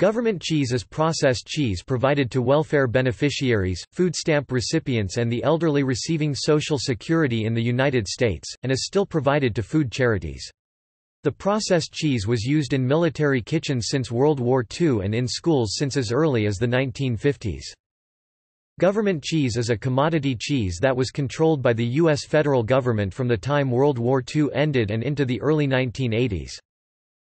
Government cheese is processed cheese provided to welfare beneficiaries, food stamp recipients and the elderly receiving Social Security in the United States, and is still provided to food charities. The processed cheese was used in military kitchens since World War II and in schools since as early as the 1950s. Government cheese is a commodity cheese that was controlled by the U.S. federal government from the time World War II ended and into the early 1980s.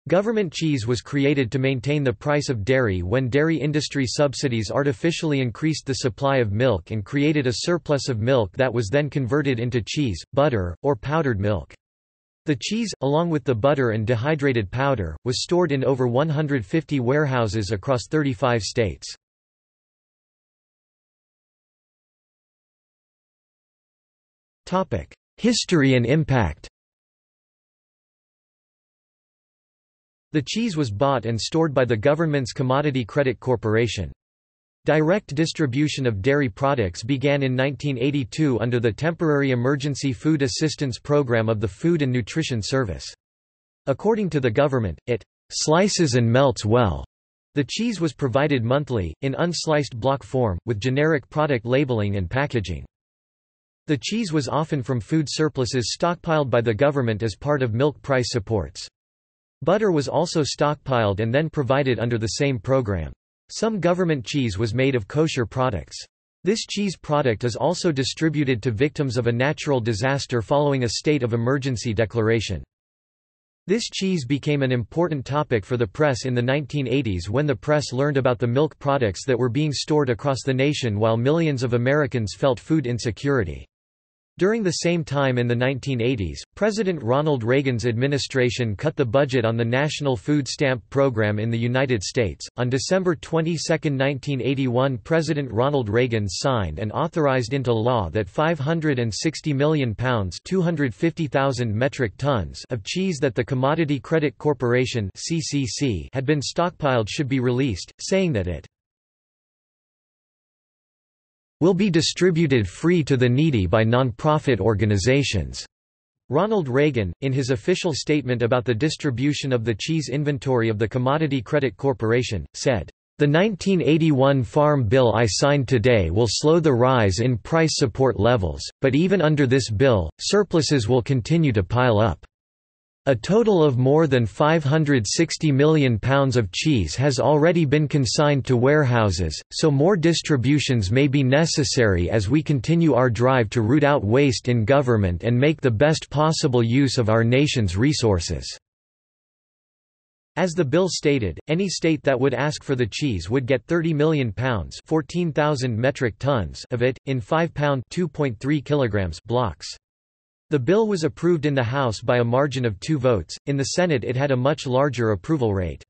Government cheese was created to maintain the price of dairy when dairy industry subsidies artificially increased the supply of milk and created a surplus of milk that was then converted into cheese, butter, or powdered milk. The cheese, along with the butter and dehydrated powder, was stored in over 150 warehouses across 35 states. History and impact The cheese was bought and stored by the government's Commodity Credit Corporation. Direct distribution of dairy products began in 1982 under the Temporary Emergency Food Assistance Program of the Food and Nutrition Service. According to the government, it slices and melts well. The cheese was provided monthly, in unsliced block form, with generic product labeling and packaging. The cheese was often from food surpluses stockpiled by the government as part of milk price supports. Butter was also stockpiled and then provided under the same program. Some government cheese was made of kosher products. This cheese product is also distributed to victims of a natural disaster following a state of emergency declaration. This cheese became an important topic for the press in the 1980s when the press learned about the milk products that were being stored across the nation while millions of Americans felt food insecurity. During the same time in the 1980s, President Ronald Reagan's administration cut the budget on the National Food Stamp Program in the United States. On December 22, 1981, President Ronald Reagan signed and authorized into law that 560 million pounds (250,000 metric tons) of cheese that the Commodity Credit Corporation (CCC) had been stockpiled should be released, saying that it will be distributed free to the needy by non-profit organizations. Ronald Reagan, in his official statement about the distribution of the cheese inventory of the Commodity Credit Corporation, said, "...the 1981 Farm Bill I signed today will slow the rise in price support levels, but even under this bill, surpluses will continue to pile up." A total of more than 560 million pounds of cheese has already been consigned to warehouses, so more distributions may be necessary as we continue our drive to root out waste in government and make the best possible use of our nation's resources. As the bill stated, any state that would ask for the cheese would get 30 million pounds 14,000 metric tons of it, in 5-pound blocks. The bill was approved in the House by a margin of two votes, in the Senate it had a much larger approval rate.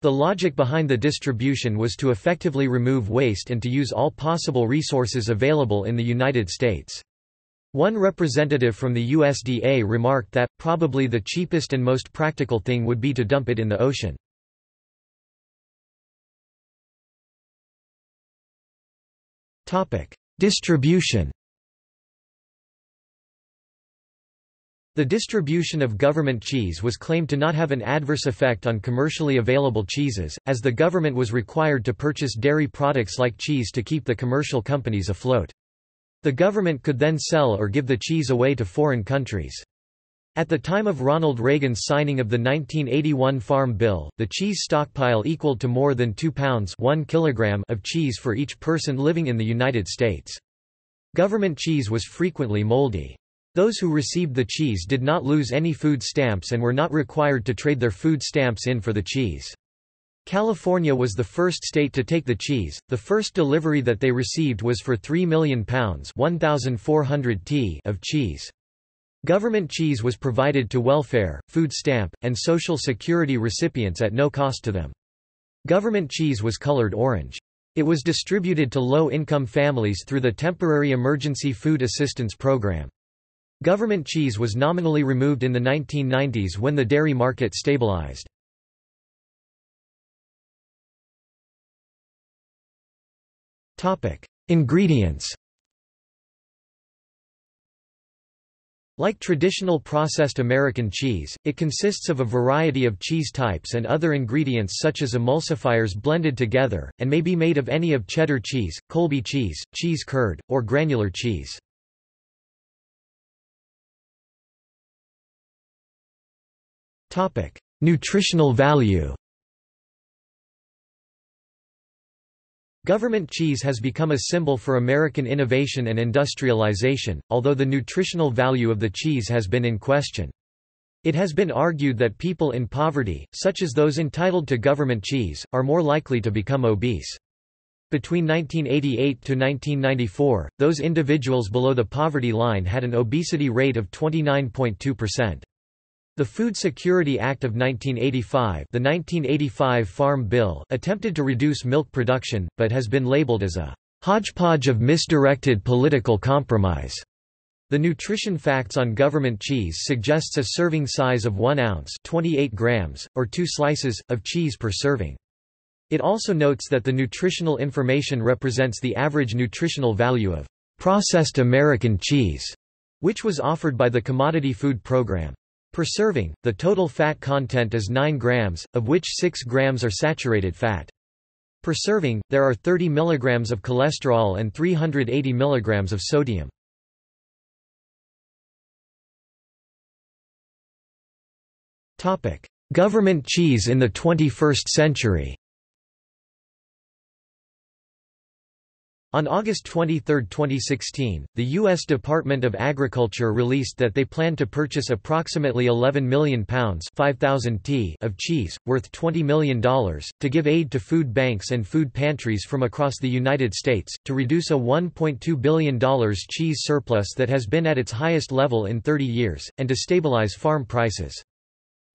The logic behind the distribution was to effectively remove waste and to use all possible resources available in the United States. One representative from the USDA remarked that, probably the cheapest and most practical thing would be to dump it in the ocean. Distribution The distribution of government cheese was claimed to not have an adverse effect on commercially available cheeses, as the government was required to purchase dairy products like cheese to keep the commercial companies afloat. The government could then sell or give the cheese away to foreign countries. At the time of Ronald Reagan's signing of the 1981 Farm Bill, the cheese stockpile equaled to more than 2 pounds 1 kilogram of cheese for each person living in the United States. Government cheese was frequently moldy. Those who received the cheese did not lose any food stamps and were not required to trade their food stamps in for the cheese. California was the first state to take the cheese. The first delivery that they received was for 3 million pounds (1400 t) of cheese. Government cheese was provided to welfare, food stamp, and social security recipients at no cost to them. Government cheese was colored orange. It was distributed to low-income families through the Temporary Emergency Food Assistance Program. Government cheese was nominally removed in the 1990s when the dairy market stabilized. Ingredients Like traditional processed American cheese, it consists of a variety of cheese types and other ingredients such as emulsifiers blended together, and may be made of any of cheddar cheese, Colby cheese, cheese curd, or granular cheese. Nutritional value Government cheese has become a symbol for American innovation and industrialization, although the nutritional value of the cheese has been in question. It has been argued that people in poverty, such as those entitled to government cheese, are more likely to become obese. Between 1988 to 1994, those individuals below the poverty line had an obesity rate of 29.2%. The Food Security Act of 1985 the 1985 Farm Bill attempted to reduce milk production, but has been labeled as a hodgepodge of misdirected political compromise. The nutrition facts on government cheese suggests a serving size of 1 ounce 28 grams, or two slices, of cheese per serving. It also notes that the nutritional information represents the average nutritional value of processed American cheese, which was offered by the Commodity Food Program. Per serving, the total fat content is 9 grams, of which 6 grams are saturated fat. Per serving, there are 30 mg of cholesterol and 380 mg of sodium. Government cheese in the 21st century On August 23, 2016, the U.S. Department of Agriculture released that they plan to purchase approximately 11 million pounds 5,000 t of cheese, worth $20 million, to give aid to food banks and food pantries from across the United States, to reduce a $1.2 billion cheese surplus that has been at its highest level in 30 years, and to stabilize farm prices.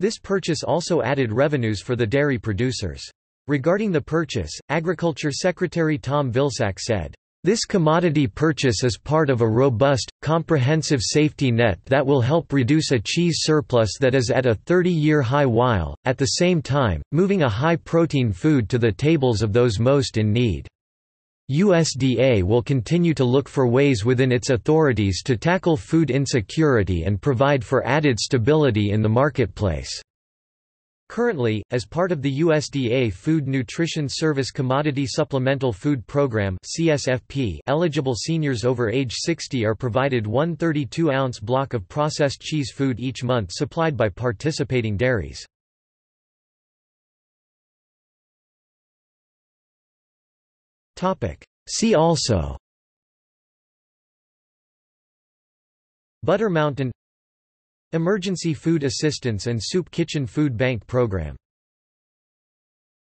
This purchase also added revenues for the dairy producers. Regarding the purchase, Agriculture Secretary Tom Vilsack said, this commodity purchase is part of a robust, comprehensive safety net that will help reduce a cheese surplus that is at a 30-year high while, at the same time, moving a high-protein food to the tables of those most in need. USDA will continue to look for ways within its authorities to tackle food insecurity and provide for added stability in the marketplace. Currently, as part of the USDA Food Nutrition Service Commodity Supplemental Food Program (CSFP), eligible seniors over age 60 are provided one 32-ounce block of processed cheese food each month supplied by participating dairies. See also Butter Mountain Emergency Food Assistance and Soup Kitchen Food Bank Program